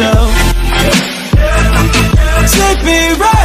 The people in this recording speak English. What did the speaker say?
Take me right